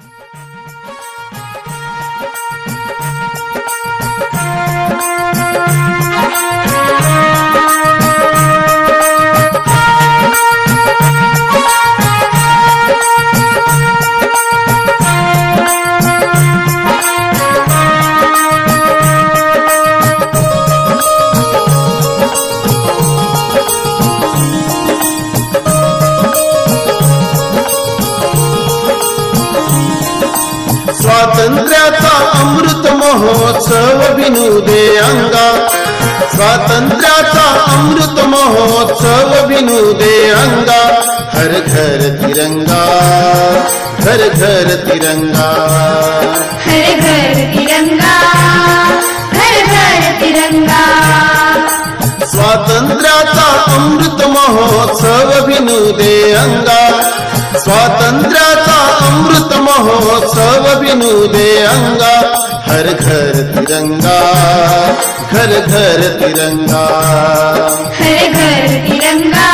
स्वातंत्र्याचा महोत्सव विनुदे अंगा। स्वातंत्र्याचा अमृत महोत्सव अंगा। हर घर तिरंगा हर घर तिरंगा। हर घर तिरंगा घर घर तिरंगा। स्वातंत्र्याचा अमृत महोत्सव अंगा। स्वातंत्र्याचा अमृत महोत्सव विनुदे अंगा। हर घर तिरंगा घर घर तिरंगा। हर घर तिरंगा,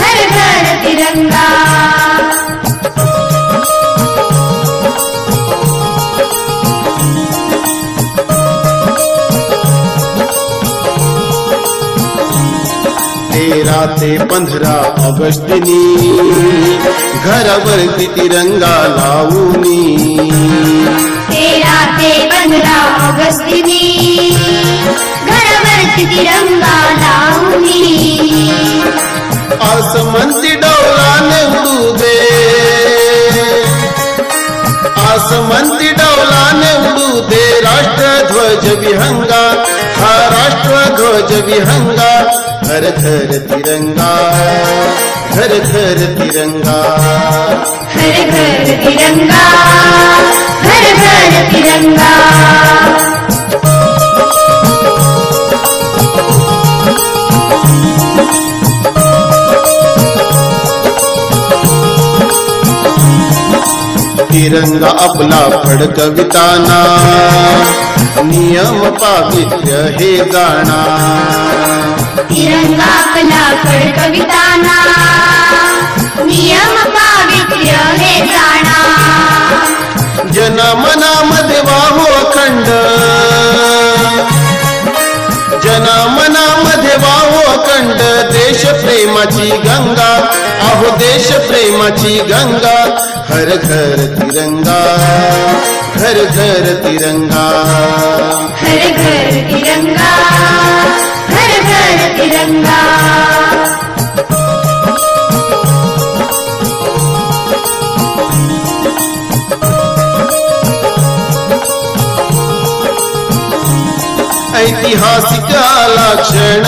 हर घर तिरंगा। तेरा ते पंधरा ऑगस्टनी घरावरती तिरंगा लावूनी तेरा ते पंधरा ऑगस्टनी घरावरती तिरंगा लावणी आसमंती डौलाने उडू दे आसमंती डौलाने उडू दे राष्ट्रध्वज विहंगा राष्ट्रध्वज विहंगा घर घर तिरंगा घर घर तिरंगा। हर घर तिरंगा घर घर तिरंगा। तिरंगा आपला कविता नियम पावित्र्य हे जाणा तिरंगा आपला कविता नियम पावित्र्य हे जाणा प्रेमाची गंगा अहो देश प्रेमाची गंगा, हर घर तिरंगा, हर घर तिरंगा। हर घर तिरंगा, हर घर तिरंगा। ऐतिहासिक आला क्षण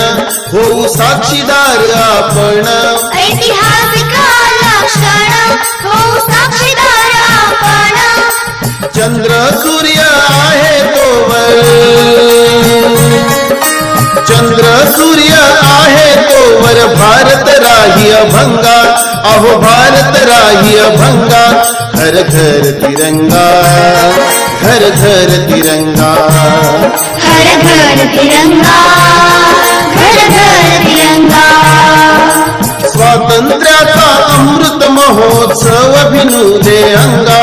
होऊ साक्षीदार आपण. ऐतिहासिक लक्षण हो साक्षीदार आपण. चंद्र सूर्य आहे तोवर. चंद्र सूर्य आहे तोवर भारत राही अभंगा. अहो भारत राही अभंगा. घर घर तिरंगा. घर घर तिरंगा. हर घर तिरंगा घर घर तिरंगा स्वातंत्र्याचा अमृत महोत्सव विनुदे अंगा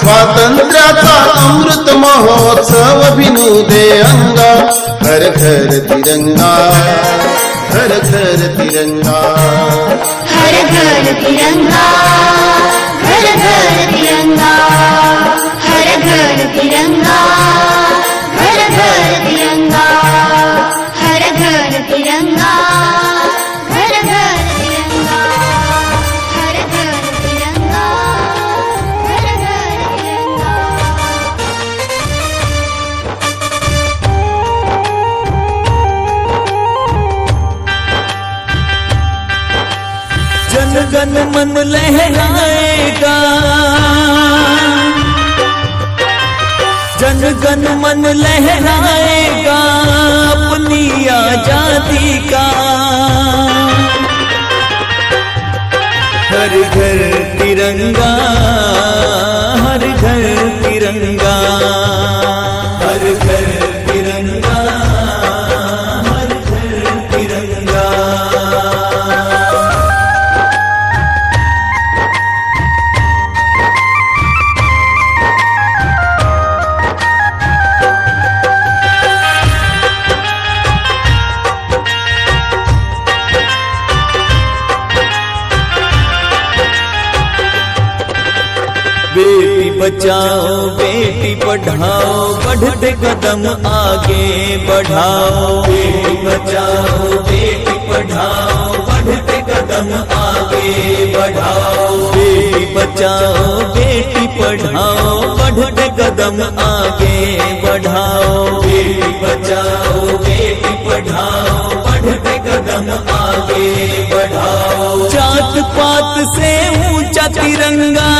स्वातंत्र्याचा अमृत महोत्सव विनुदे अंगा घर घर तिरंगा घर घर तिरंगा हर घर तिरंगा घर घर तिरंगा हर घर तिरंगा गण मन लहराएगा। जन गण मन लहराएगा अपनी आज़ादी का। हर घर तिरंगा, हर घर तिरंगा। बचाओ, बेटी पढ़ाओ, बढ़ते कदम आगे बढ़ाओ। बेटी बचाओ, बेटी पढ़ाओ, बढ़ते कदम आगे बढ़ाओ। बेटी बचाओ, बेटी पढ़ाओ, बढ़ते कदम आगे बढ़ाओ। बेटी बचाओ, बेटी पढ़ाओ, बढ़ते कदम आगे बढ़ाओ। पात से ऊँचा तिरंगा।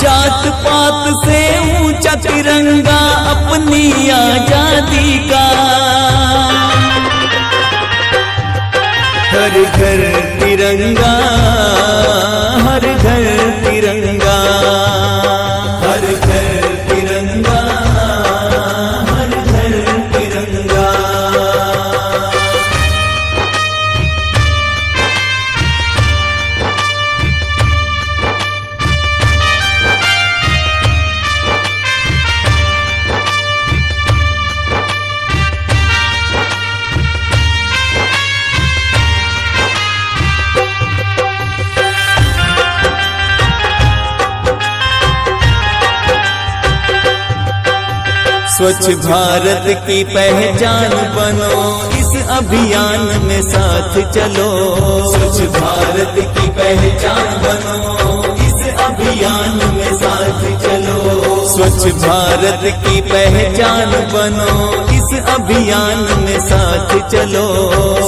जात पात से ऊँचा तिरंगा अपनी आज़ादी का। हर घर तिरंगा स्वच्छ भारत की पहचान बनो। इस अभियान में साथ चलो। स्वच्छ भारत की पहचान बनो। इस अभियान में साथ चलो। स्वच्छ भारत की पहचान बनो। इस अभियान में साथ चलो।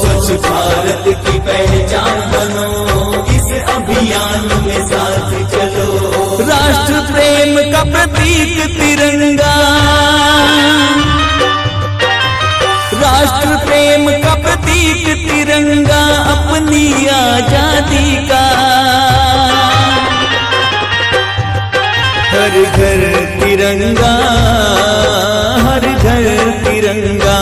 स्वच्छ भारत की पहचान बनो। इस अभियान में साथ चलो प्रेम का प्रतीक तिरंगा। राष्ट्र प्रेम का प्रतीक तिरंगा अपनी आज़ादी का। हर घर तिरंगा, हर घर तिरंगा।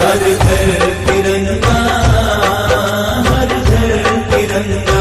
हर घर तिरंगा, हर घर तिरंगा।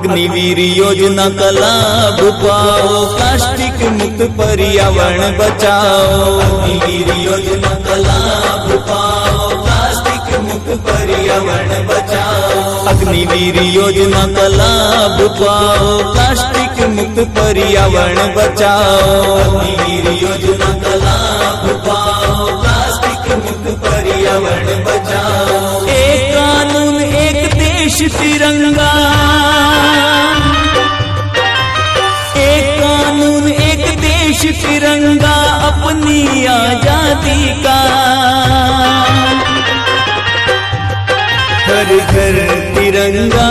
अग्निवीर योजना का लाभ पाओ प्लास्टिक मुक्त पर्यावरण बचाओ। अग्निवीर योजना का लाभ पाओ प्लास्टिक मुक्त पर्यावरण बचाओ। अग्निवीर योजना का लाभ पाओ प्लास्टिक मुक्त पर्यावरण बचाओ। अग्निवीर योजना का लाभ पाओ प्लास्टिक मुक्त पर्यावरण बचाओ। देश तिरंगा एक कानून एक देश तिरंगा अपनी आज़ादी का। हर घर तिरंगा।